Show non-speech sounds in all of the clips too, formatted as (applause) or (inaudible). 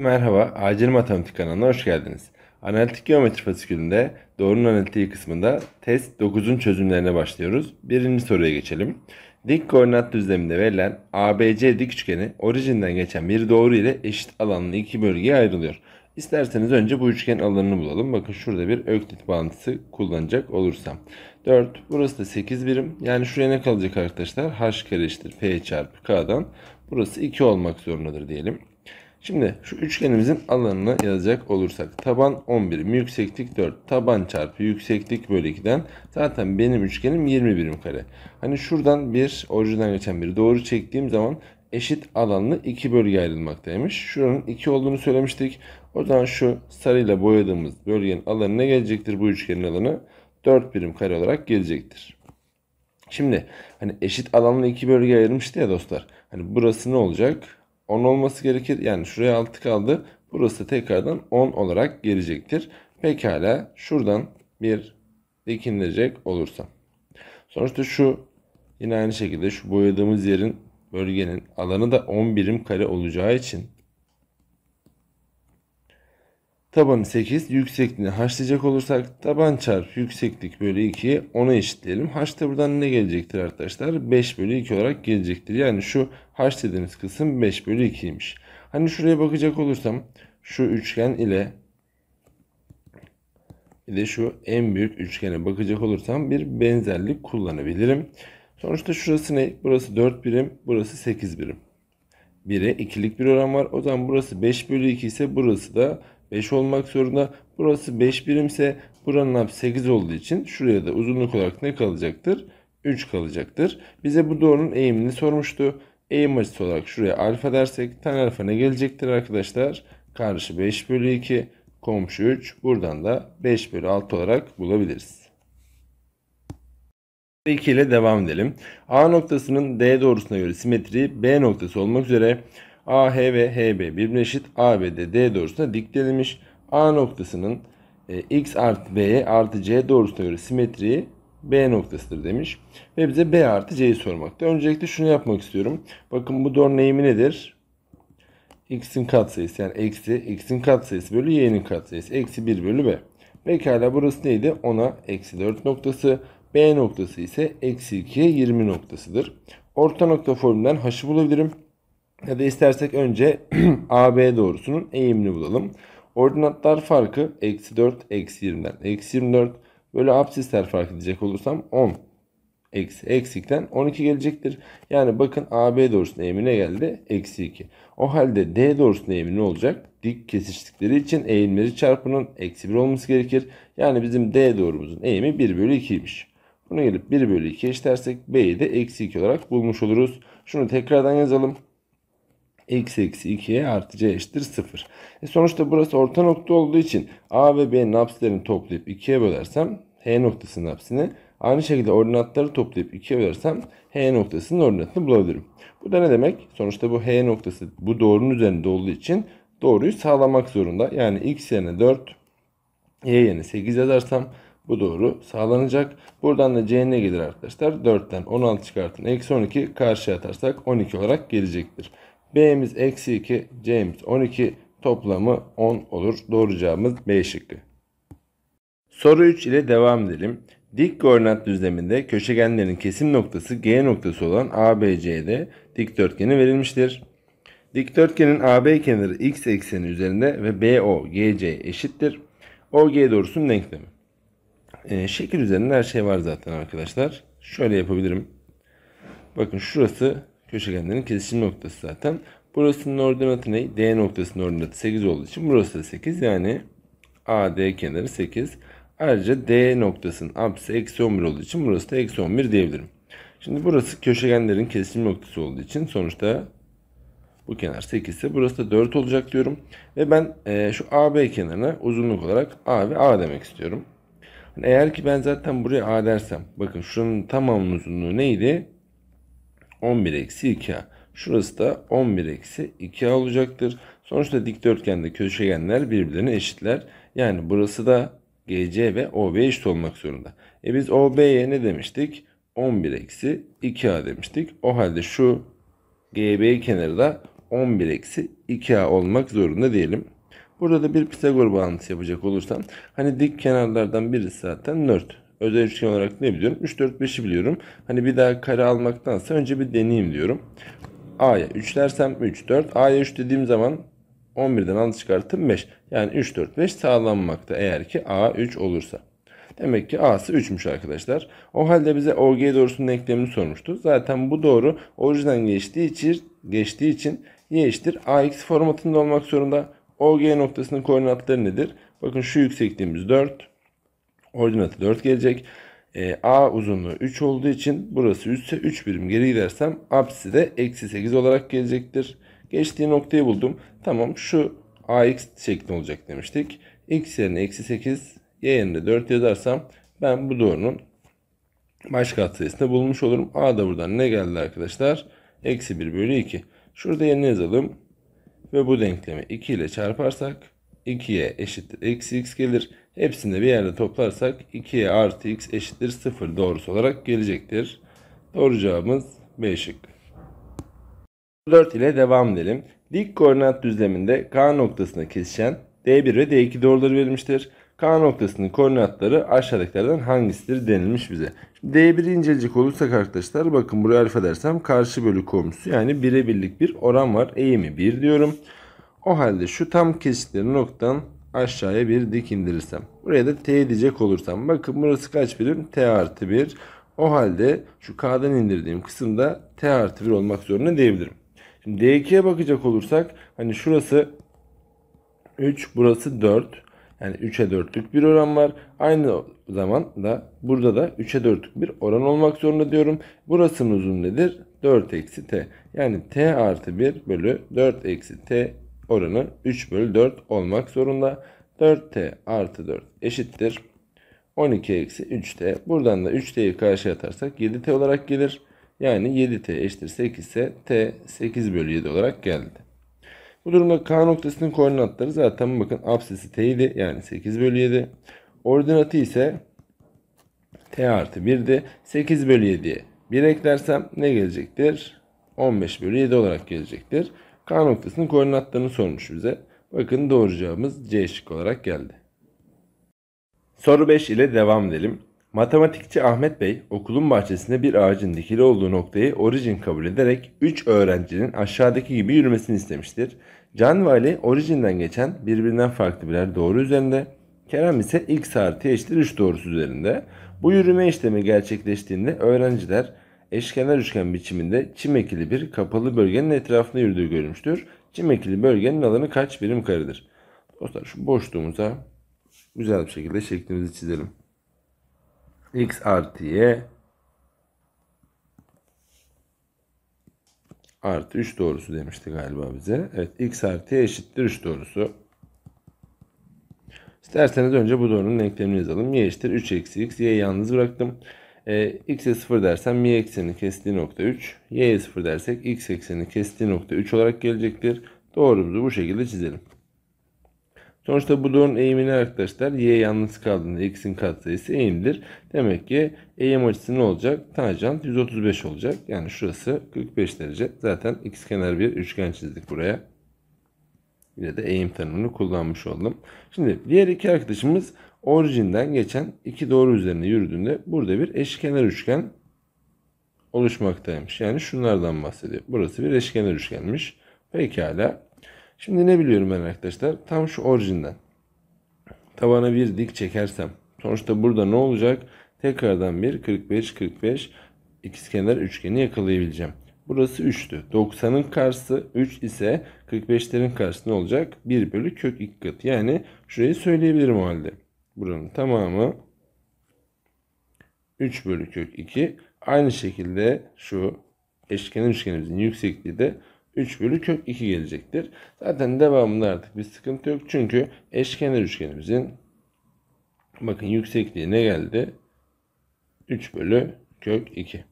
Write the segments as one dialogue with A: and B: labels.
A: Merhaba, Acil Matematik kanalına hoş geldiniz. Analitik geometri fasikülünde doğrunun analitiği kısmında test 9'un çözümlerine başlıyoruz. Birinci soruya geçelim. Dik koordinat düzleminde verilen ABC dik üçgeni orijinden geçen bir doğru ile eşit alanlı iki bölgeye ayrılıyor. İsterseniz önce bu üçgen alanını bulalım. Bakın şurada bir öklit bağıntısı kullanacak olursam. 4, burası da 8 birim. Yani şuraya ne kalacak arkadaşlar? H kare eşittir P çarpı K'dan. Burası 2 olmak zorundadır diyelim. Şimdi şu üçgenimizin alanını yazacak olursak taban 11 yükseklik 4 taban çarpı yükseklik bölü 2'den zaten benim üçgenim 20 birim kare. Hani şuradan bir orijinden geçen bir doğru çektiğim zaman eşit alanlı iki bölge ayrılmaktaymış. Şuranın 2 olduğunu söylemiştik. O zaman şu sarıyla boyadığımız bölgenin alanı ne gelecektir bu üçgenin alanı? 4 birim kare olarak gelecektir. Şimdi hani eşit alanlı iki bölge ayırmıştı ya dostlar. Hani burası ne olacak? 10 olması gerekir. Yani şuraya 6 kaldı. Burası tekrardan 10 olarak gelecektir. Pekala şuradan bir dikindirecek olursam. Sonuçta şu yine aynı şekilde şu boyadığımız yerin bölgenin alanı da 10 birim kare olacağı için Tabanı 8, yüksekliğini haşlayacak olursak taban çarpı yükseklik bölü 2'yi 10'a eşitleyelim. H da buradan ne gelecektir arkadaşlar? 5 bölü 2 olarak gelecektir. Yani şu H dediğimiz kısım 5 bölü 2'ymiş. Hani şuraya bakacak olursam şu üçgen ile bir de şu en büyük üçgene bakacak olursam bir benzerlik kullanabilirim. Sonuçta şurası ne? Burası 4 birim, burası 8 birim. 1'e ikilik bir oran var. O zaman burası 5 bölü 2 ise burası da 5 olmak zorunda. Burası 5 birimse buranın hap 8 olduğu için şuraya da uzunluk olarak ne kalacaktır? 3 kalacaktır. Bize bu doğrunun eğimini sormuştu. Eğim açısı olarak şuraya alfa dersek tan alfa ne gelecektir arkadaşlar? Karşı 5 bölü 2 komşu 3 buradan da 5 bölü 6 olarak bulabiliriz. 2 ile devam edelim. A noktasının D doğrusuna göre simetri B noktası olmak üzere AH ve HB birbirine eşit A ve D, D doğrusuna diklenilmiş. A noktasının e, X artı B artı C doğrusuna göre simetriği B noktasıdır demiş. Ve bize B artı C'yi sormakta. Öncelikle şunu yapmak istiyorum. Bakın bu doğrunun eğimi nedir? X'in katsayısı yani eksi X'in katsayısı bölü Y'nin katsayısı. Eksi 1 bölü B. Pekala burası neydi? 10'a eksi 4 noktası. B noktası ise eksi 2'ye 20 noktasıdır. Orta nokta formülünden h'ı bulabilirim. Ya da istersek önce (clears throat) AB doğrusunun eğimini bulalım. Ordinatlar farkı eksi 4 eksi 20'den eksi 24 böyle absisler farkı diyecek olursam 10 eksi eksikten 12 gelecektir. Yani bakın AB doğrusunun eğimi ne geldi? Eksi 2. O halde D doğrusunun eğimi ne olacak? Dik kesiştikleri için eğimleri çarpının eksi 1 olması gerekir. Yani bizim D doğrumuzun eğimi 1 bölü 2'ymiş. Bunu gelip 1 bölü 2 eşlersek B'yi de eksi 2 olarak bulmuş oluruz. Şunu tekrardan yazalım x eksi 2'ye artı c eşittir 0. E sonuçta burası orta nokta olduğu için a ve b'nin apsilerini toplayıp 2'ye bölersem h noktasının apsini aynı şekilde ordinatları toplayıp 2'ye bölersem h noktasının ordinatını bulabilirim. Bu da ne demek? Sonuçta bu h noktası bu doğrunun üzerinde olduğu için doğruyu sağlamak zorunda. Yani x yerine 4 y yerine 8 yazarsam bu doğru sağlanacak. Buradan da c ne gelir arkadaşlar? 4'ten 16 çıkartın. Eksi 12 karşıya atarsak 12 olarak gelecektir. B'miz eksi 2, C'miz 12 toplamı 10 olur. Doğru cevabımız B şıkkı. Soru 3 ile devam edelim. Dik koordinat düzleminde köşegenlerin kesim noktası G noktası olan ABC'de dikdörtgeni verilmiştir. Dikdörtgenin AB kenarı x ekseni üzerinde ve BO GC eşittir. OG doğrusunun denklemi. Ee, şekil üzerinde her şey var zaten arkadaşlar. Şöyle yapabilirim. Bakın şurası köşegenlerin kesişim noktası zaten. Burasının ordinatı ne? D noktasının ordinatı 8 olduğu için burası da 8. Yani AD kenarı 8. Ayrıca D noktasının apsisi eksi 11 olduğu için burası da eksi 11 diyebilirim. Şimdi burası köşegenlerin kesişim noktası olduğu için sonuçta bu kenar 8 ise burası da 4 olacak diyorum. Ve ben e, şu AB kenarına uzunluk olarak A ve A demek istiyorum. Yani eğer ki ben zaten buraya A dersem bakın şuranın tamamının uzunluğu neydi? 11 eksi 2a. Şurası da 11 eksi 2a olacaktır. Sonuçta dikdörtgende köşegenler birbirlerine eşitler. Yani burası da GC ve OB eşit olmak zorunda. E biz OB'ye ne demiştik? 11 eksi 2a demiştik. O halde şu GB kenarı da 11 eksi 2a olmak zorunda diyelim. Burada da bir Pisagor bağıntısı yapacak olursam hani dik kenarlardan birisi zaten 4. Özel üçgen olarak ne biliyorum? 3, 4, 5'i biliyorum. Hani bir daha kare almaktansa önce bir deneyeyim diyorum. A'ya 3 dersem 3, 4. A'ya 3 dediğim zaman 11'den 6 çıkarttım 5. Yani 3, 4, 5 sağlanmakta eğer ki A 3 olursa. Demek ki A'sı 3'müş arkadaşlar. O halde bize OG doğrusunun denklemini sormuştu. Zaten bu doğru orijinden geçtiği için, geçtiği için y eşittir AX formatında olmak zorunda. OG noktasının koordinatları nedir? Bakın şu yüksekliğimiz 4. Ordinatı 4 gelecek. E, A uzunluğu 3 olduğu için burası 3 ise 3 birim geri gidersem apsisi de eksi 8 olarak gelecektir. Geçtiği noktayı buldum. Tamam şu AX şeklinde olacak demiştik. X yerine eksi 8 y yerine 4 yazarsam ben bu doğrunun baş katsayısını bulmuş olurum. A da buradan ne geldi arkadaşlar? Eksi 1 bölü 2. Şurada yerine yazalım. Ve bu denklemi 2 ile çarparsak 2y eşittir eksi x gelir. Hepsini bir yerde toplarsak 2y artı x eşittir 0 doğrusu olarak gelecektir. Doğru cevabımız B şıkkı. 4 ile devam edelim. Dik koordinat düzleminde K noktasına kesişen D1 ve D2 doğruları verilmiştir. K noktasının koordinatları aşağıdakilerden hangisidir denilmiş bize. Şimdi D1'i inceleyecek olursak arkadaşlar bakın buraya alfa dersem karşı bölü komşusu yani 1'e birlik bir oran var. Eğimi 1 diyorum. O halde şu tam kesitleri noktadan aşağıya bir dik indirirsem. Buraya da T diyecek olursam. Bakın burası kaç birim? T artı 1. O halde şu K'dan indirdiğim kısımda T artı 1 olmak zorunda diyebilirim. Şimdi D2'ye bakacak olursak hani şurası 3 burası 4. Yani 3'e 4'lük bir oran var. Aynı zamanda burada da 3'e 4'lük bir oran olmak zorunda diyorum. Burasının uzun nedir? 4 eksi t. Yani t artı 1 bölü 4 eksi t oranı 3 bölü 4 olmak zorunda. 4t artı 4 eşittir. 12 eksi 3t. Buradan da 3t'yi karşıya atarsak 7t olarak gelir. Yani 7t eşittir 8 ise t 8 bölü 7 olarak geldi. Bu durumda k noktasının koordinatları zaten bakın apsisi t idi. Yani 8 bölü 7. Ordinatı ise t artı 1'di. 8 bölü 7'ye 1 eklersem ne gelecektir? 15 bölü 7 olarak gelecektir. K noktasının koordinatlarını sormuş bize. Bakın doğru cevabımız C şık olarak geldi. Soru 5 ile devam edelim. Matematikçi Ahmet Bey okulun bahçesinde bir ağacın dikili olduğu noktayı orijin kabul ederek 3 öğrencinin aşağıdaki gibi yürümesini istemiştir. Can ve Ali orijinden geçen birbirinden farklı birer doğru üzerinde. Kerem ise x artı eşittir 3 doğrusu üzerinde. Bu yürüme işlemi gerçekleştiğinde öğrenciler eşkenar üçgen biçiminde çim ekili bir kapalı bölgenin etrafında yürüdüğü görülmüştür. Çim ekili bölgenin alanı kaç birim karedir? Dostlar şu boşluğumuza güzel bir şekilde şeklimizi çizelim x artı y artı 3 doğrusu demişti galiba bize. Evet x artı y eşittir 3 doğrusu. İsterseniz önce bu doğrunun denklemini yazalım. y eşittir 3 eksi x. y'yi yalnız bıraktım. E, x'e 0 dersem y eksenini kestiği nokta 3. y'ye 0 dersek x eksenini kestiği nokta 3 olarak gelecektir. Doğrumuzu bu şekilde çizelim. Sonuçta bu doğrunun eğimini arkadaşlar y yalnız kaldığında x'in katsayısı eğimdir. Demek ki eğim açısı ne olacak? Tanjant 135 olacak. Yani şurası 45 derece. Zaten x kenar bir üçgen çizdik buraya. Bir de eğim tanımını kullanmış oldum. Şimdi diğer iki arkadaşımız orijinden geçen iki doğru üzerine yürüdüğünde burada bir eşkenar üçgen oluşmaktaymış. Yani şunlardan bahsediyor. Burası bir eşkenar üçgenmiş. Pekala. Şimdi ne biliyorum ben arkadaşlar? Tam şu orijinden. Tabana bir dik çekersem. Sonuçta burada ne olacak? Tekrardan bir 45 45 ikizkenar üçgeni yakalayabileceğim. Burası 3'tü. 90'ın karşısı 3 ise 45'lerin karşısı ne olacak? 1 bölü kök 2 katı. Yani şurayı söyleyebilirim o halde. Buranın tamamı 3 bölü kök 2. Aynı şekilde şu eşkenar üçgenimizin yüksekliği de 3 bölü kök 2 gelecektir. Zaten devamında artık bir sıkıntı yok. Çünkü eşkenar üçgenimizin bakın yüksekliği ne geldi? 3 bölü kök 2.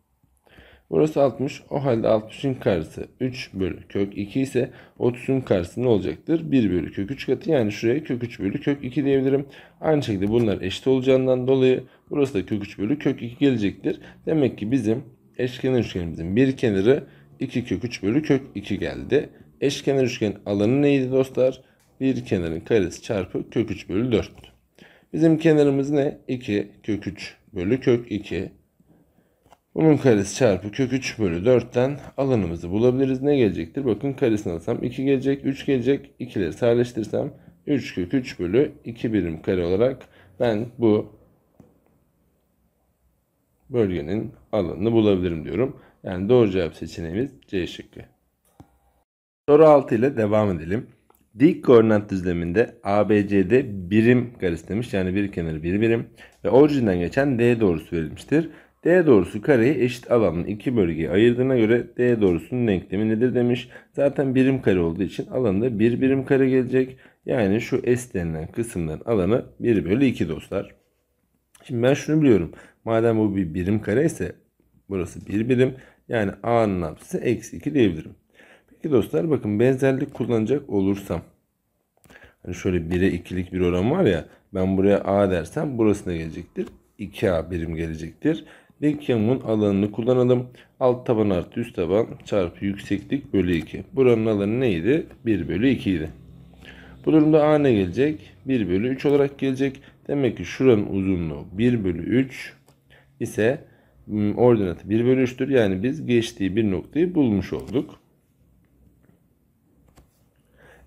A: Burası 60. O halde 60'ın karşısı 3 bölü kök 2 ise 30'un karşısı ne olacaktır? 1 bölü kök 3 katı. Yani şuraya kök 3 bölü kök 2 diyebilirim. Aynı şekilde bunlar eşit olacağından dolayı burası da kök 3 bölü kök 2 gelecektir. Demek ki bizim eşkenar üçgenimizin bir kenarı 2 kök 3 bölü kök 2 geldi. Eşkenar üçgen alanı neydi dostlar? Bir kenarın karesi çarpı kök 3 bölü 4. Bizim kenarımız ne? 2 kök 3 bölü kök 2. Bunun karesi çarpı kök 3 bölü 4'ten alanımızı bulabiliriz. Ne gelecektir? Bakın karesini alsam 2 gelecek, 3 gelecek. 2'leri sadeleştirsem 3 kök 3 bölü 2 birim kare olarak ben bu bölgenin alanını bulabilirim diyorum. Yani doğru cevap seçeneğimiz C şıkkı. Soru 6 ile devam edelim. Dik koordinat düzleminde ABCD birim karesi demiş. Yani bir kenarı bir birim. Ve orijinden geçen D doğrusu verilmiştir. D doğrusu kareyi eşit alanın iki bölgeye ayırdığına göre D doğrusunun denklemi nedir demiş. Zaten birim kare olduğu için alanında bir birim kare gelecek. Yani şu S denilen kısımların alanı 1 bölü 2 dostlar. Şimdi ben şunu biliyorum. Madem bu bir birim kare ise burası bir birim. Yani A'nın apsisi eksi 2 diyebilirim. Peki dostlar bakın benzerlik kullanacak olursam. Hani şöyle 1'e 2'lik bir oran var ya. Ben buraya A dersem burası ne gelecektir? 2A birim gelecektir. Dik yamuğun alanını kullanalım. Alt taban artı üst taban çarpı yükseklik bölü 2. Buranın alanı neydi? 1 bölü 2 idi. Bu durumda A ne gelecek? 1 bölü 3 olarak gelecek. Demek ki şuranın uzunluğu 1 bölü 3 ise hmm, ordinatı 1 bölü 3'tür. Yani biz geçtiği bir noktayı bulmuş olduk.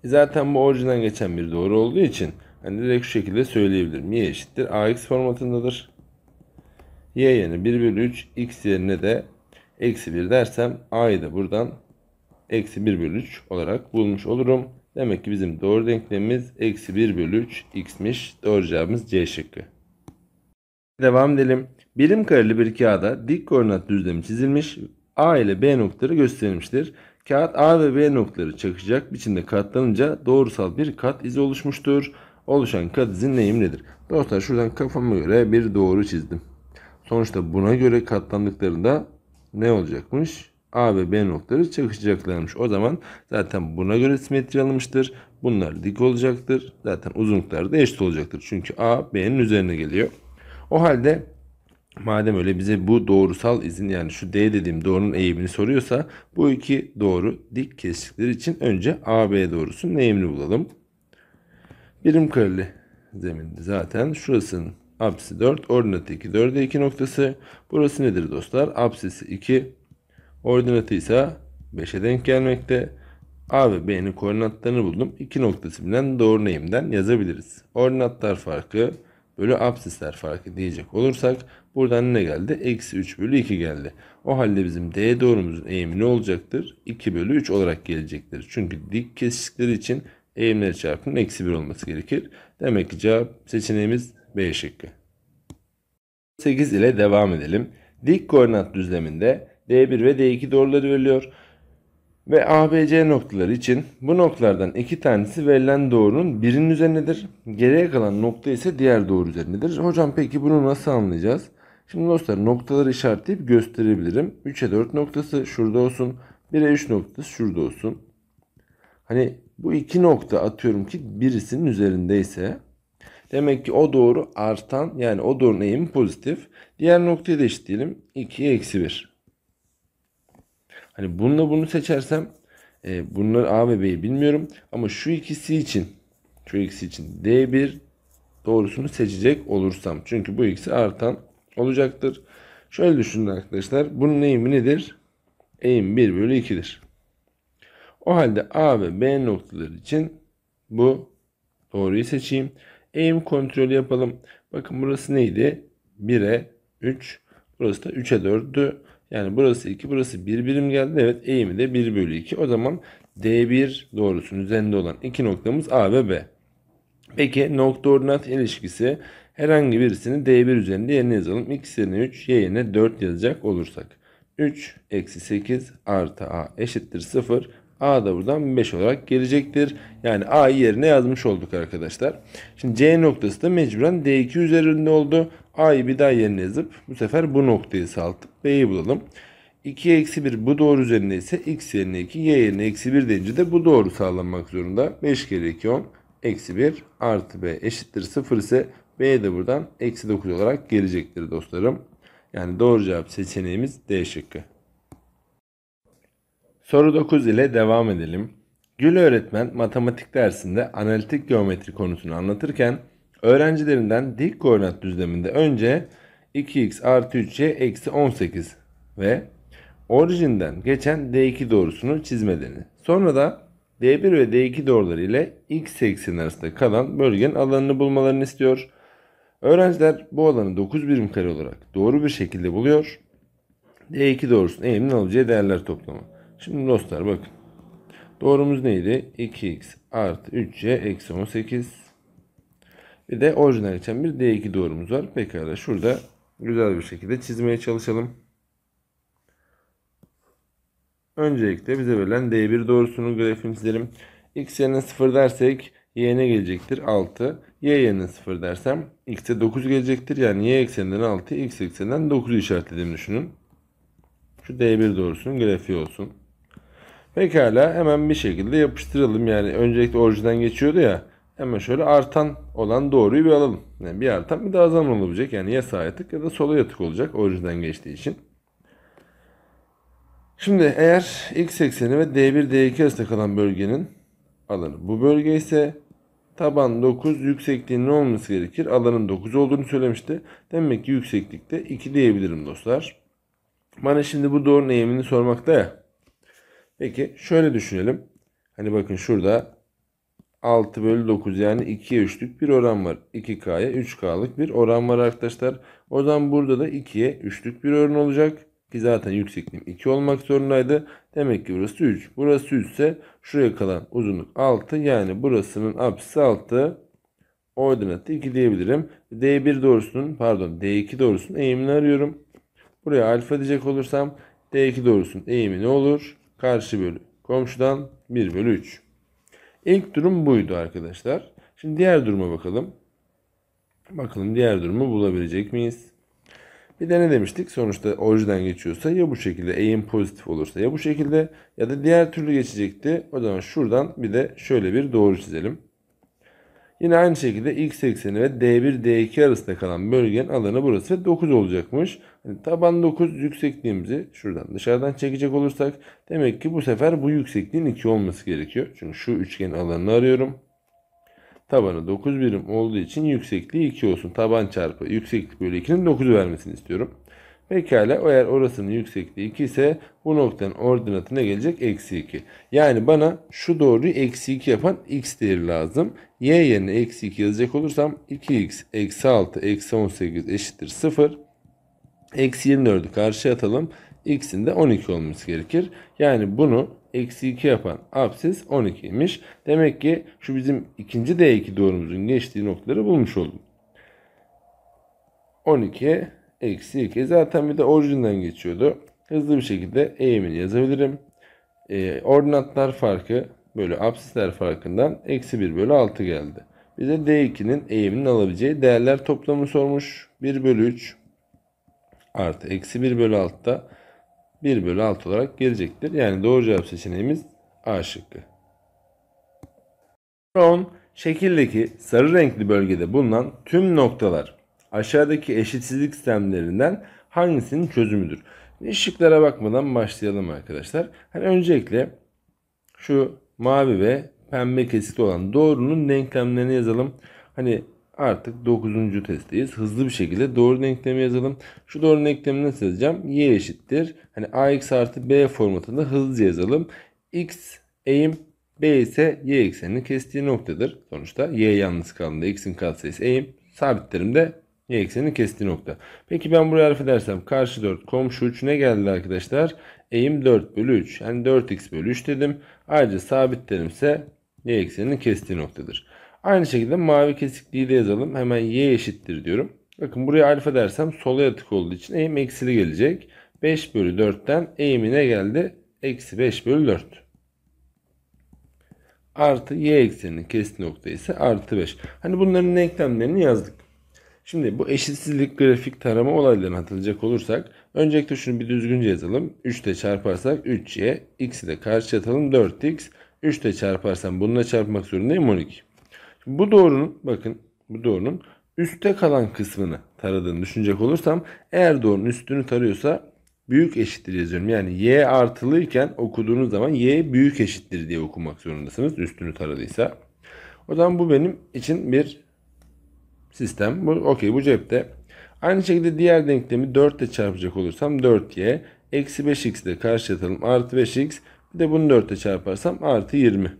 A: E zaten bu orijinden geçen bir doğru olduğu için hani direkt şu şekilde söyleyebilirim. Y eşittir AX formatındadır. Y yerine 1 bölü 3 X yerine de eksi 1 dersem A'yı da buradan eksi 1 bölü 3 olarak bulmuş olurum. Demek ki bizim doğru denklemimiz eksi 1 bölü 3 x'miş. Doğru cevabımız C şıkkı. Devam edelim. Birim kareli bir kağıda dik koordinat düzlemi çizilmiş. A ile B noktaları gösterilmiştir. Kağıt A ve B noktaları çakışacak biçimde katlanınca doğrusal bir kat izi oluşmuştur. Oluşan kat izin neyim nedir? Dostlar şuradan kafama göre bir doğru çizdim. Sonuçta buna göre katlandıklarında ne olacakmış? A ve B noktaları çakışacaklarmış. O zaman zaten buna göre simetri alınmıştır. Bunlar dik olacaktır. Zaten uzunlukları da eşit olacaktır. Çünkü A B'nin üzerine geliyor. O halde madem öyle bize bu doğrusal izin yani şu D dediğim doğrunun eğimini soruyorsa bu iki doğru dik kesişikleri için önce AB doğrusunun eğimini bulalım. Birim kareli zeminde zaten şurasının apsisi 4, ordinatı 2, 4'e 2 noktası. Burası nedir dostlar? Apsisi 2, ordinatı ise 5'e denk gelmekte. A ve B'nin koordinatlarını buldum. 2 noktası bilen doğru yazabiliriz. Ordinatlar farkı bölü absisler farkı diyecek olursak buradan ne geldi? Eksi 3 bölü 2 geldi. O halde bizim D doğrumuzun eğimi ne olacaktır? 2 bölü 3 olarak gelecektir. Çünkü dik kesişikleri için eğimleri çarpımının eksi 1 olması gerekir. Demek ki cevap seçeneğimiz B şıkkı. 8 ile devam edelim. Dik koordinat düzleminde D1 ve D2 doğruları veriliyor. Ve ABC noktaları için bu noktalardan iki tanesi verilen doğrunun birinin üzerindedir. Geriye kalan nokta ise diğer doğru üzerindedir. Hocam peki bunu nasıl anlayacağız? Şimdi dostlar noktaları işaretleyip gösterebilirim. 3'e 4 noktası şurada olsun. 1'e 3 noktası şurada olsun. Hani bu iki nokta atıyorum ki birisinin üzerindeyse demek ki o doğru artan yani o doğrunun eğimi pozitif. Diğer noktayı da eşitleyelim. 2'ye eksi 1. Hani bununla bunu seçersem e, bunları A ve B'yi bilmiyorum. Ama şu ikisi için şu ikisi için D1 doğrusunu seçecek olursam. Çünkü bu ikisi artan olacaktır. Şöyle düşünün arkadaşlar. Bunun eğimi nedir? Eğim 1 bölü 2'dir. O halde A ve B noktaları için bu doğruyu seçeyim. Eğim kontrolü yapalım. Bakın burası neydi? 1'e 3. Burası da 3'e 4'tü. Yani burası 2 burası 1 birim geldi. Evet eğimi de 1 bölü 2. O zaman D1 doğrusunun üzerinde olan iki noktamız A ve B. Peki nokta ordinat ilişkisi herhangi birisini D1 üzerinde yerine yazalım. X yerine 3 Y yerine 4 yazacak olursak. 3 eksi 8 artı A eşittir 0. A da buradan 5 olarak gelecektir. Yani A'yı yerine yazmış olduk arkadaşlar. Şimdi C noktası da mecburen D2 üzerinde oldu. A'yı bir daha yerine yazıp bu sefer bu noktayı saltıp B'yi bulalım. 2 eksi 1 bu doğru üzerinde ise x yerine 2 y yerine eksi 1 deyince de bu doğru sağlanmak zorunda. 5 kere 2 10 eksi 1 artı b eşittir 0 ise b de buradan eksi 9 olarak gelecektir dostlarım. Yani doğru cevap seçeneğimiz D şıkkı. Soru 9 ile devam edelim. Gül öğretmen matematik dersinde analitik geometri konusunu anlatırken öğrencilerinden dik koordinat düzleminde önce 2x artı 3y eksi 18 ve orijinden geçen D2 doğrusunu çizmelerini. Sonra da D1 ve D2 doğruları ile x ekseni arasında kalan bölgenin alanını bulmalarını istiyor. Öğrenciler bu alanı 9 birim kare olarak doğru bir şekilde buluyor. D2 doğrusunun eğiminin alacağı değerler toplamı. Şimdi dostlar bakın. Doğrumuz neydi? 2x artı 3y eksi 18. Bir de orijinal geçen bir D2 doğrumuz var. Pekala şurada güzel bir şekilde çizmeye çalışalım. Öncelikle bize verilen D1 doğrusunun grafiğini çizelim. X yerine 0 dersek y ne gelecektir? 6. Y yerine 0 dersem x'e 9 gelecektir. Yani y ekseninden 6, x ekseninden 9'u işaretlediğimi düşünün. Şu D1 doğrusunun grafiği olsun. Pekala hemen bir şekilde yapıştıralım. Yani öncelikle orijinden geçiyordu ya. Hemen şöyle artan olan doğruyu bir alalım. Yani bir artan bir daha zaman olacak. Yani ya sağa yatık ya da sola yatık olacak orijinden geçtiği için. Şimdi eğer x ekseni ve d1 d2 arasında kalan bölgenin alanı bu bölge ise taban 9 yüksekliğinin ne olması gerekir? Alanın 9 olduğunu söylemişti. Demek ki yükseklikte 2 diyebilirim dostlar. Bana şimdi bu doğrunun eğimini sormakta ya. Peki şöyle düşünelim. Hani bakın şurada 6 bölü 9 yani 2'ye 3'lük bir oran var. 2K'ya 3K'lık bir oran var arkadaşlar. O zaman burada da 2'ye 3'lük bir oran olacak. Ki zaten yüksekliğim 2 olmak zorundaydı. Demek ki burası 3. Burası 3 ise şuraya kalan uzunluk 6. Yani burasının apsisi 6. Ordinatı 2 diyebilirim. D1 doğrusunun pardon D2 doğrusunun eğimini arıyorum. Buraya alfa diyecek olursam D2 doğrusunun eğimi ne olur? Karşı bölü komşudan 1 bölü 3. İlk durum buydu arkadaşlar. Şimdi diğer duruma bakalım. Bakalım diğer durumu bulabilecek miyiz? Bir de ne demiştik? Sonuçta orijinden geçiyorsa ya bu şekilde eğim pozitif olursa ya bu şekilde ya da diğer türlü geçecekti. O zaman şuradan bir de şöyle bir doğru çizelim. Yine aynı şekilde x ekseni ve d1 d2 arasında kalan bölgenin alanı burası ve 9 olacakmış. Yani taban 9 yüksekliğimizi şuradan dışarıdan çekecek olursak demek ki bu sefer bu yüksekliğin 2 olması gerekiyor. Çünkü şu üçgenin alanını arıyorum. Tabanı 9 birim olduğu için yüksekliği 2 olsun. Taban çarpı yükseklik bölü 2'nin 9'u vermesini istiyorum. Pekala eğer orasının yüksekliği 2 ise bu noktanın ordinatı ne gelecek? Eksi 2. Yani bana şu doğruyu eksi 2 yapan x değeri lazım. Y yerine eksi 2 yazacak olursam 2x eksi 6 eksi 18 eşittir 0. Eksi 24'ü karşıya atalım. X'in de 12 olması gerekir. Yani bunu eksi 2 yapan absis 12'ymiş. Demek ki şu bizim ikinci D2 doğrumuzun geçtiği noktaları bulmuş oldum. 12'ye eksi 2. Zaten bir de orijinden geçiyordu. Hızlı bir şekilde eğimini yazabilirim. E, ordinatlar farkı böyle absisler farkından eksi 1 bölü 6 geldi. Bize D2'nin eğiminin alabileceği değerler toplamını sormuş. 1 bölü 3 artı eksi 1 bölü 6'da 1 bölü 6 olarak gelecektir. Yani doğru cevap seçeneğimiz A şıkkı. 10. Şekildeki sarı renkli bölgede bulunan tüm noktalar aşağıdaki eşitsizlik sistemlerinden hangisinin çözümüdür? Işıklara bakmadan başlayalım arkadaşlar. Hani öncelikle şu mavi ve pembe kesikli olan doğrunun denklemlerini yazalım. Hani artık 9. testteyiz. Hızlı bir şekilde doğru denklemi yazalım. Şu doğru denklemi nasıl yazacağım? Y eşittir. Hani ax artı b formatında hızlı yazalım. x eğim b ise y eksenini kestiği noktadır. Sonuçta y yalnız kaldığında x'in katsayısı eğim. Sabitlerim de y eksenini kestiği nokta. Peki ben buraya harf edersem karşı 4 komşu 3 ne geldi arkadaşlar? Eğim 4 bölü 3. Yani 4x bölü 3 dedim. Ayrıca sabitlerim ise y eksenini kestiği noktadır. Aynı şekilde mavi kesikliği de yazalım. Hemen y eşittir diyorum. Bakın buraya alfa dersem sola yatık olduğu için eğim eksili gelecek. 5 bölü 4'ten eğimine geldi? Eksi 5 bölü 4. Artı y ekseninin kesti nokta ise artı 5. Hani bunların denklemlerini yazdık. Şimdi bu eşitsizlik grafik tarama olaylarını hatırlayacak olursak öncelikle şunu bir düzgünce yazalım. 3 ile çarparsak 3y, x'i de karşı atalım 4x. 3 ile çarparsam bununla çarpmak zorundayım 12. Bu doğrunun bakın bu doğrunun üstte kalan kısmını taradığını düşünecek olursam eğer doğrunun üstünü tarıyorsa büyük eşittir yazıyorum. Yani y artılıyken okuduğunuz zaman y büyük eşittir diye okumak zorundasınız. Üstünü taradıysa. O zaman bu benim için bir sistem. Bu okey bu cepte. Aynı şekilde diğer denklemi 4 ile çarpacak olursam 4y. Eksi 5x ile karşılatalım. Artı 5x. Bir de bunu 4 ile çarparsam artı 20.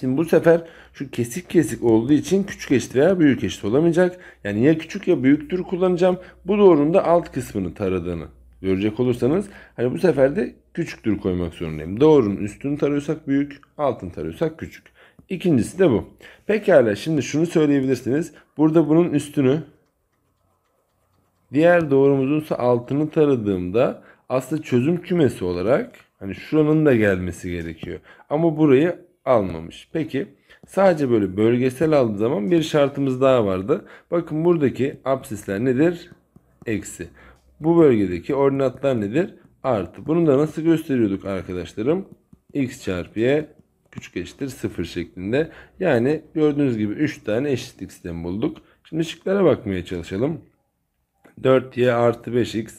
A: Şimdi bu sefer şu kesik kesik olduğu için küçük eşit veya büyük eşit olamayacak. Yani ya küçük ya büyüktür kullanacağım. Bu doğrunun da alt kısmını taradığını görecek olursanız hani bu sefer de küçüktür koymak zorundayım. Doğrunun üstünü tarıyorsak büyük, altını tarıyorsak küçük. İkincisi de bu. Pekala şimdi şunu söyleyebilirsiniz. Burada bunun üstünü diğer doğrumuzunsa altını taradığımda aslında çözüm kümesi olarak hani şuranın da gelmesi gerekiyor. Ama burayı almamış. Peki sadece böyle bölgesel aldığı zaman bir şartımız daha vardı. Bakın buradaki absisler nedir? Eksi. Bu bölgedeki ordinatlar nedir? Artı. Bunu da nasıl gösteriyorduk arkadaşlarım? x çarpı y küçük eşittir 0 şeklinde. Yani gördüğünüz gibi 3 tane eşitlik sistemi bulduk. Şimdi şıklara bakmaya çalışalım. 4y artı 5x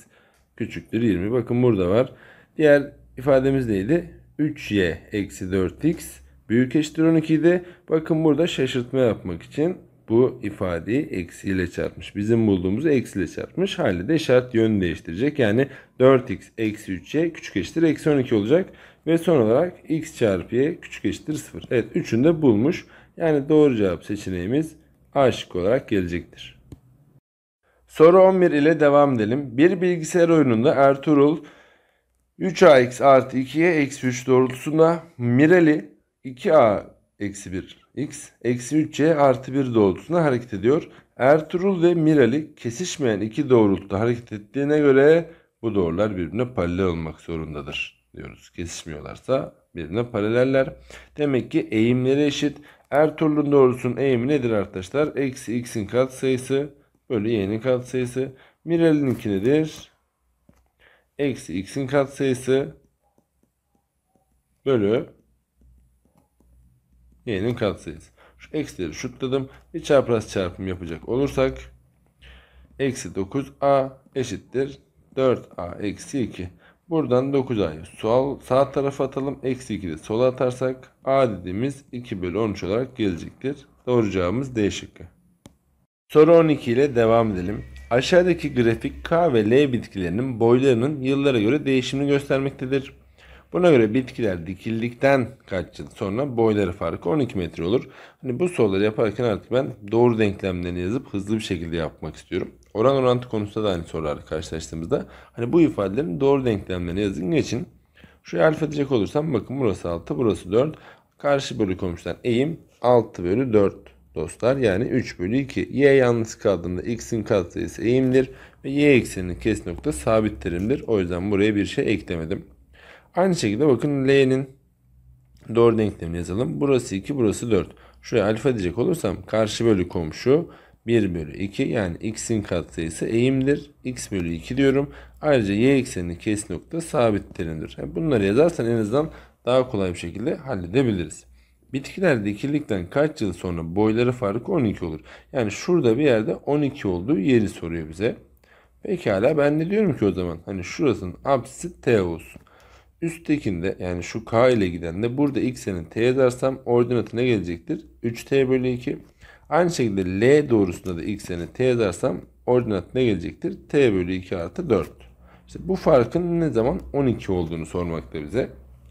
A: küçüktür 20. Bakın burada var. Diğer ifademiz neydi? 3y eksi 4x büyük eşittir 12 idi. Bakın burada şaşırtma yapmak için bu ifadeyi eksiyle çarpmış. Bizim bulduğumuzu eksiyle çarpmış. Hali de işaret yön değiştirecek. Yani 4x eksi 3y küçük eşittir eksi 12 olacak. Ve son olarak x çarpı y küçük eşittir 0. Evet üçünü de bulmuş. Yani doğru cevap seçeneğimiz A şıkkı olarak gelecektir. Soru 11 ile devam edelim. Bir bilgisayar oyununda Ertuğrul 3ax artı 2y eksi 3 doğrultusunda Mireli 2a eksi 1 x eksi 3c artı 1 doğrultusunda hareket ediyor. Ertuğrul ve Mirali kesişmeyen iki doğrultuda hareket ettiğine göre bu doğrular birbirine paralel olmak zorundadır diyoruz. Kesişmiyorlarsa birbirine paraleller. Demek ki eğimleri eşit. Ertuğrul'un doğrusunun eğimi nedir arkadaşlar? Eksi x'in katsayısı bölü y'nin katsayısı. Mirali'ninki nedir? Eksi x'in katsayısı bölü y'nin katsayısı. Şu eksileri şutladım. Bir çapraz çarpım yapacak olursak eksi 9a eşittir 4a eksi 2. Buradan 9a'yı sol, sağ tarafa atalım. Eksi 2'yi de sola atarsak a dediğimiz 2 bölü 13 olarak gelecektir. Doğru cevabımız D şıkkı. Soru 12 ile devam edelim. Aşağıdaki grafik K ve L bitkilerinin boylarının yıllara göre değişimini göstermektedir. Buna göre bitkiler dikildikten kaç yıl sonra boyları farkı 12 metre olur. Hani bu soruları yaparken artık ben doğru denklemlerini yazıp hızlı bir şekilde yapmak istiyorum. Oran orantı konusunda da aynı sorularla karşılaştığımızda hani bu ifadelerin doğru denklemlerini yazın geçin. Şuraya alfa diyecek olursam bakın burası 6 burası 4. Karşı bölü komşudan eğim 6 bölü 4 dostlar. Yani 3 bölü 2. Y yalnız kaldığında x'in katsayısı eğimdir. Ve y ekseninin kes nokta sabit terimdir. O yüzden buraya bir şey eklemedim. Aynı şekilde bakın L'nin doğru denklemini yazalım. Burası 2, burası 4. Şuraya alfa diyecek olursam karşı bölü komşu 1 bölü 2 yani x'in katsayısı eğimdir. x bölü 2 diyorum. Ayrıca y ekseninin kes nokta sabit terimdir. Yani bunları yazarsan en azından daha kolay bir şekilde halledebiliriz. Bitkiler dikildikten kaç yıl sonra boyları farkı 12 olur. Yani şurada bir yerde 12 olduğu yeri soruyor bize. Pekala ben de diyorum ki o zaman hani şurasının apsisi t olsun. Üsttekinde yani şu k ile giden de burada x'nin t yazarsam ordinatı ne gelecektir? 3t bölü 2. Aynı şekilde L doğrusunda da x'ini t yazarsam ordinat ne gelecektir? t bölü 2 artı 4. İşte bu farkın ne zaman 12 olduğunu sormakta bize.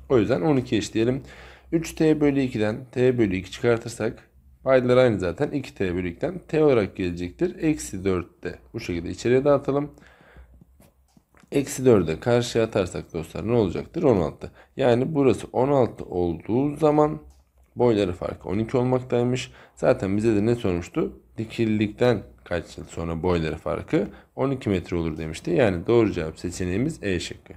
A: O yüzden 12 eşleyelim. 3t bölü 2'den t bölü 2 çıkartırsak paydalar aynı zaten 2t bölü 2'den t olarak gelecektir. Eksi 4 de bu şekilde içeriye dağıtalım. Eksi 4'e karşıya atarsak dostlar ne olacaktır? 16. Yani burası 16 olduğu zaman boyları farkı 12 olmaktaymış. Zaten bize de ne sormuştu? Dikildikten kaç yıl sonra boyları farkı 12 metre olur demişti. Yani doğru cevap seçeneğimiz E şıkkı.